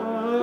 Oh.